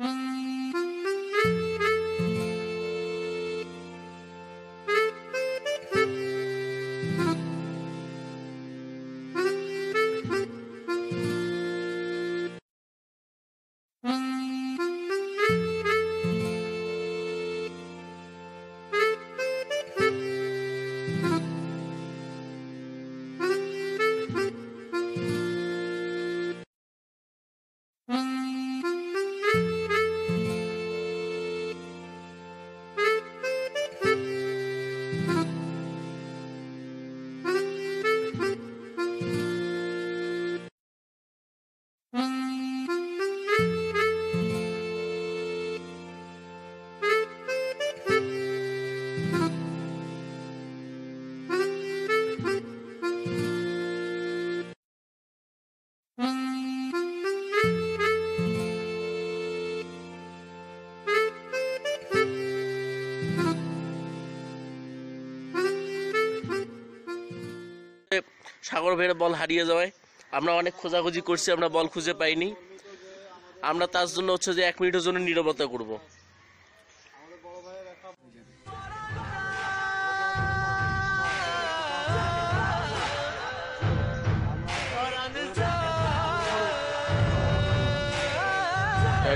Mm-hmm. সাগর ভাইয়ের বল হারিয়ে যাওয়ায়। আমরা অনেক খোঁজাখুঁজি করছি, আমরা বল খুঁজে পাইনি। আমরা তার জন্য হচ্ছে যে এক মিনিটের জন্য নীরবতা করব।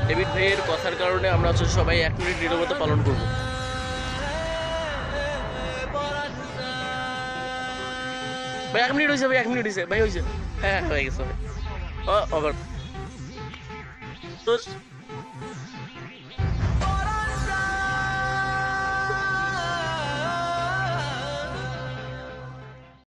ডেভিড ভাইয়ের কথার কারণে আমরা হচ্ছে সবাই এক মিনিট নীরবতা পালন করব। ভাই, এক মিনিট হয়েছে ভাই, এক মিনিট হয়েছে ভাই হয়েছে হ্যাঁ হয়ে গেছে, ভাই। ও ওভার